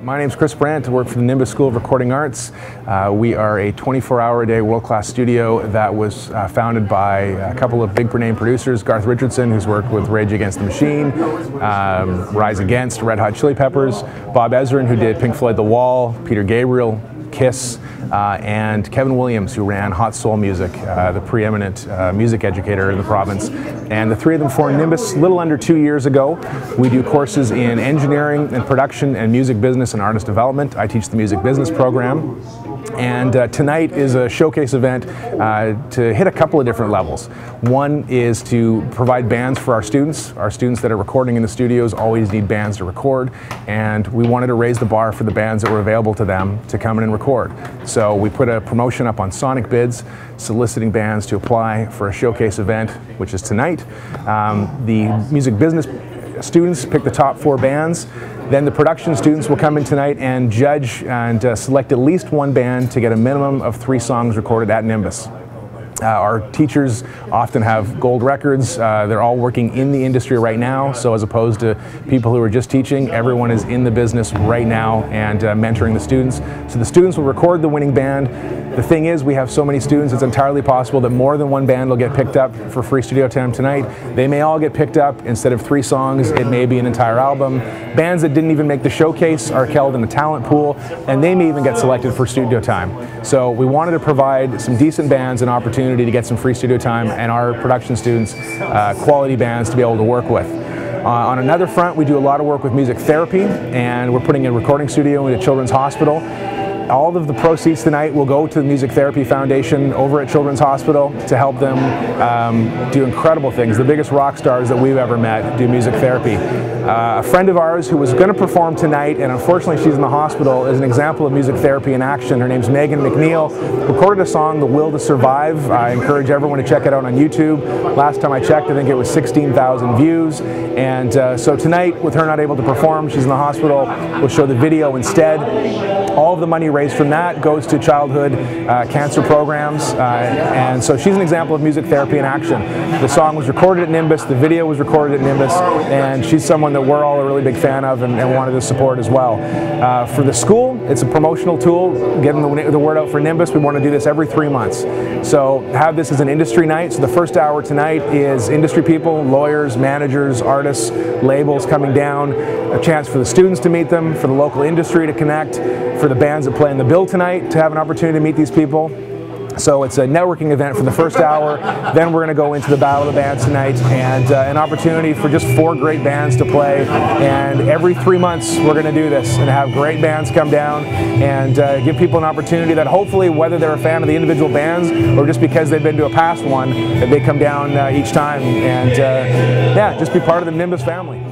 My name is Chris Brandt. I work for the Nimbus School of Recording Arts. Uh, we are a 24-hour-a-day world-class studio that was uh, founded by a couple of big name producers, Garth Richardson, who's worked with Rage Against the Machine, um, Rise Against, Red Hot Chili Peppers, Bob Ezrin, who did Pink Floyd The Wall, Peter Gabriel, Kiss, uh, and Kevin Williams, who ran Hot Soul Music, uh, the preeminent uh, music educator in the province. And the three of them formed Nimbus a little under two years ago. We do courses in engineering and production and music business and artist development. I teach the music business program. And uh, tonight is a showcase event uh, to hit a couple of different levels. One is to provide bands for our students. Our students that are recording in the studios always need bands to record, and we wanted to raise the bar for the bands that were available to them to come in and record. So we put a promotion up on Sonicbids, soliciting bands to apply for a showcase event, which is tonight. Um, the music business students pick the top four bands. Then the production students will come in tonight and judge and uh, select at least one band to get a minimum of three songs recorded at Nimbus. Uh, our teachers often have gold records. Uh, they're all working in the industry right now. So as opposed to people who are just teaching, everyone is in the business right now and uh, mentoring the students. So the students will record the winning band. The thing is, we have so many students, it's entirely possible that more than one band will get picked up for free studio time tonight. They may all get picked up. Instead of three songs, it may be an entire album. Bands that didn't even make the showcase are held in the talent pool, and they may even get selected for studio time. So we wanted to provide some decent bands an opportunity to get some free studio time, and our production students uh, quality bands to be able to work with. Uh, on another front, we do a lot of work with music therapy, and we're putting a recording studio in a children's hospital. All of the proceeds tonight will go to the Music Therapy Foundation over at Children's Hospital to help them um, do incredible things. The biggest rock stars that we've ever met do music therapy. Uh, a friend of ours who was going to perform tonight, and unfortunately she's in the hospital, is an example of music therapy in action. Her name's Megan McNeil. Recorded a song, The Will to Survive. I encourage everyone to check it out on YouTube. Last time I checked, I think it was 16,000 views. And uh, so tonight, with her not able to perform, she's in the hospital, we'll show the video instead. All of the money raised from that goes to childhood uh, cancer programs. Uh, and so she's an example of music therapy in action. The song was recorded at Nimbus, the video was recorded at Nimbus, and she's someone that we're all a really big fan of and, and wanted to support as well. Uh, for the school, it's a promotional tool, getting the, the word out for Nimbus. We want to do this every three months. So have this as an industry night. So the first hour tonight is industry people, lawyers, managers, artists, labels coming down, a chance for the students to meet them, for the local industry to connect, for the bands that play in the bill tonight to have an opportunity to meet these people. So it's a networking event for the first hour. Then we're going to go into the Battle of the Bands tonight and uh, an opportunity for just four great bands to play. And every three months we're going to do this and have great bands come down and uh, give people an opportunity that hopefully whether they're a fan of the individual bands or just because they've been to a past one, that they come down uh, each time and uh, yeah, just be part of the Nimbus family.